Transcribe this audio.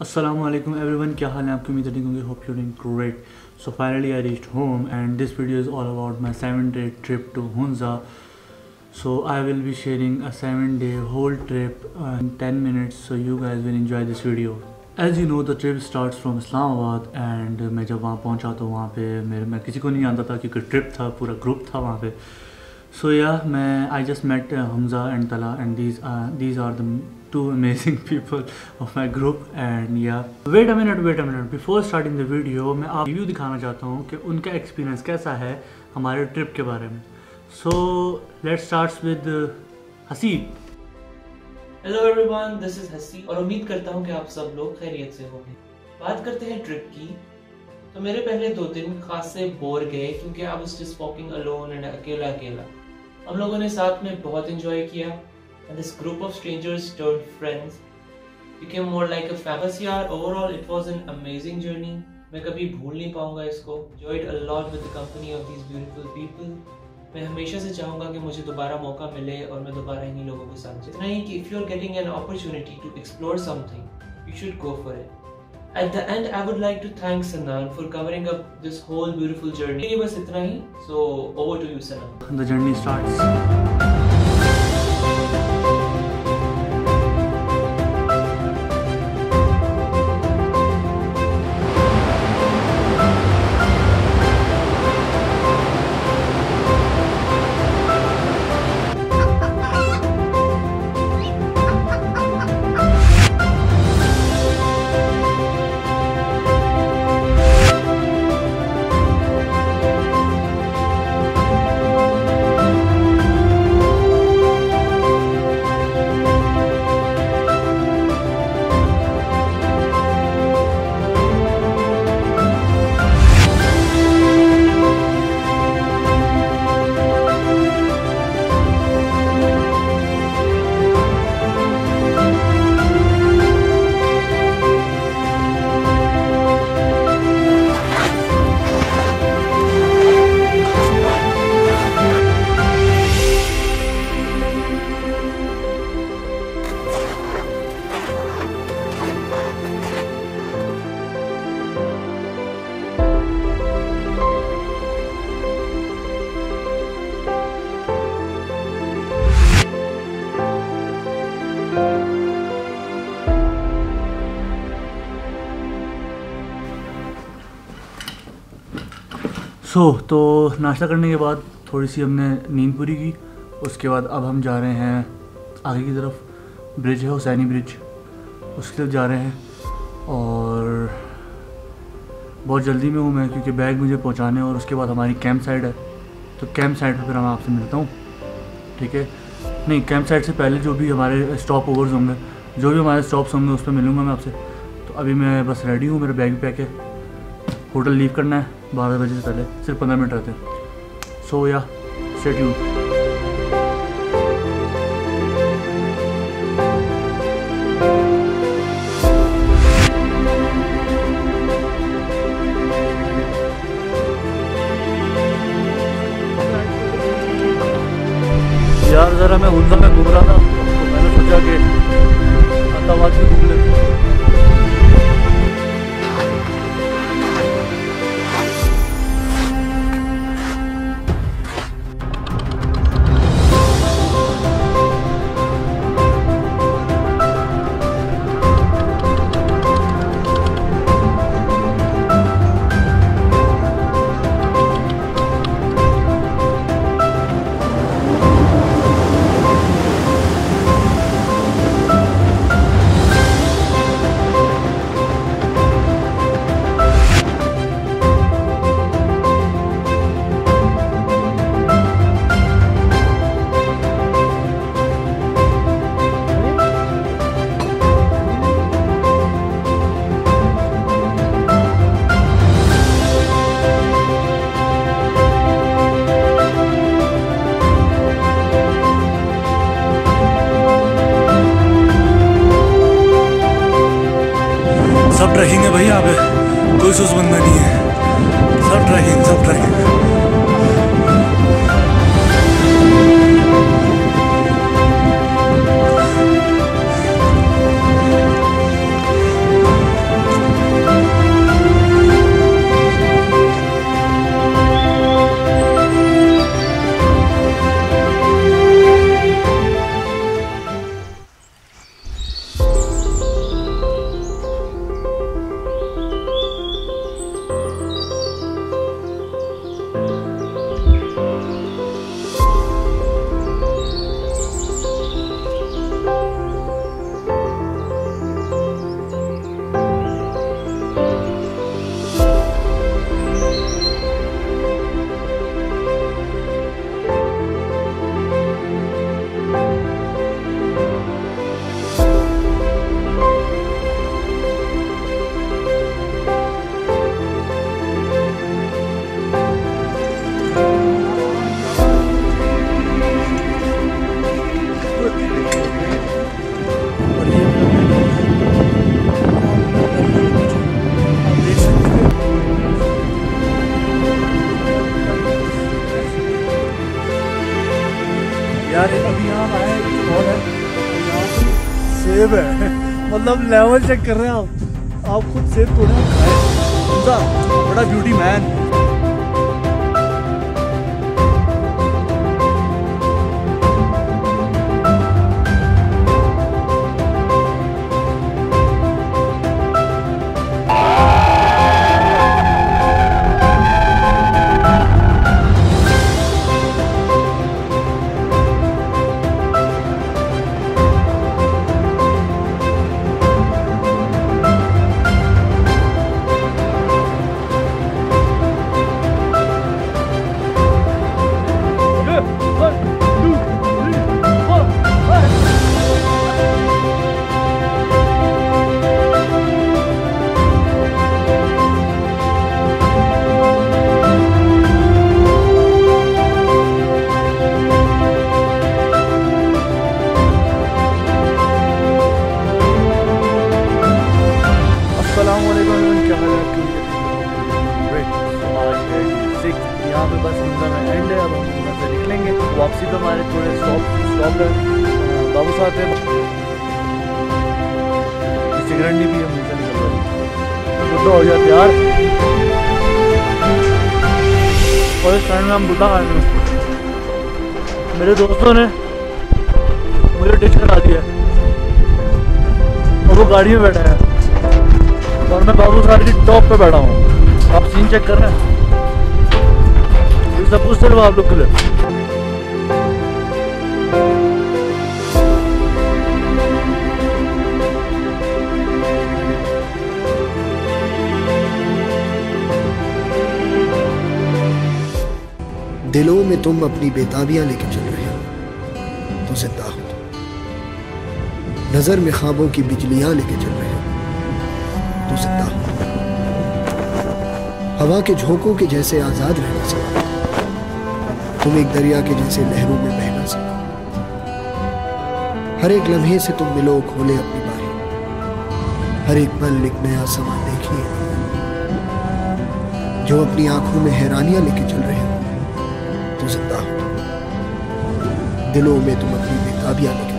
Assalamu alaikum everyone क्या हाल है आपकी उम्मीद है होंगे hope you're doing great so finally I reached home and this video is all about my 7 day trip to Hunza so I will be sharing a 7 day whole trip in 10 minutes so you guys will enjoy this video as you know the trip starts from Islamabad and मैं जब वहाँ पहुँचा तो वहाँ पे मेरे मैं किसी को नहीं जानता था क्योंकि ट्रिप था पूरा ग्रुप था वहाँ पे so yeah मैं met uh, Hamza and Tala and these uh, these are the two amazing people of my group and yeah. Wait a minute, wait a minute. Before starting the video, मैं आप review दिखाना चाहता हूँ कि उनका experience कैसा है हमारे ट्रिप के बारे में। So, let's start with Haseeb hello everyone this is Hasi और उम्मीद करता हूँ कि आप सब लोग खैरियत से होंगे। बात करते हैं ट्रिप की। तो मेरे पहले दो दिन खास से बोर गए क्योंकि I was just walking alone and अकेला अकेला हम लोगों ने साथ में बहुत एंजॉय किया। and this group of strangers turned friends. Became more like a family yaar overall, it was an amazing journey. मैं कभी भूल नहीं पाऊँगा इसको. Enjoyed a lot with company of this beautiful people मैं हमेशा से चाहूँगा कि मुझे दोबारा मौका मिले और मैं दोबारा इन्हीं लोगों को समझ इतना ही कि if you are getting an opportunity to explore something you should go for it at the end I would like to thank Sanan for covering up this whole beautiful journey ये बस इतना ही. So over to you Sanan the journey start so so, तो नाश्ता करने के बाद थोड़ी सी हमने नींद पूरी की। उसके बाद अब हम जा रहे हैं आगे की तरफ़ ब्रिज है हुसैनी ब्रिज। उसकी तरफ़ जा रहे हैं और बहुत जल्दी में हूँ मैं क्योंकि बैग मुझे पहुँचाने और उसके बाद हमारी कैंप साइड है। तो कैंप साइड पर फिर मैं आपसे मिलता हूँ ठीक है? नहीं कैंप साइड से पहले जो भी हमारे स्टॉप ओवर्स होंगे जो भी हमारे स्टॉप्स होंगे उस पर मिलूँगा मैं आपसे। तो अभी मैं बस रेडी हूँ मेरा बैग पैक है। होटल लीव करना है। बारह बजे से पहले, सिर्फ़ पंद्रह मिनट रहते सो, या शेड्यूल यार, ज़रा मैं हुंजा में घूम रहा था तो मैंने सोचा कि अहमदाबाद में घूम लेते भैया अब तो कोई सोच बंदा नहीं है। सब ट्रैकिंग सब ट्रैकिंग। सेब है। मतलब लेवल चेक कर रहे हैं आप। आप खुद सेब तोड़े बड़ा ब्यूटी मैन यहाँ पे बस हिंसा में एंड है, अब हम हिंसा से निकलेंगे। वापसी पे हमारे थोड़े स्टॉप स्टॉप है। बाबू साहब है सिगरेट नहीं भी हम हिंसा निकल रहे बुढ़ा हो जाते यार और इस टाइम में हम बुढ़ा आए हैं मेरे दोस्तों ने मुझे डिश करा दिया और वो गाड़ी में बैठा है। और मैं बाबू साहब की टॉप पे बैठा हूँ। आप सीन चेक कर रहे हैं? लोग के लिए दिलों में तुम अपनी बेताबियाँ लेके चल रहे हो। तो ज़िंदा हो नज़र में ख्वाबों की बिजलियाँ लेके चल रहे हो। तो ज़िंदा हो। हवा के झोंकों के जैसे आज़ाद रहने से। तुम एक दरिया के जैसे लहरों में बहना सको। हर एक लम्हे से तुम मिलो, खोले अपनी बाहें हर एक पल एक नया समा देखिए। जो अपनी आँखों में हैरानियाँ लेके चल रहे हो तो ज़िंदा हो। दिलों में तुम अपनी बेताबियाँ लेके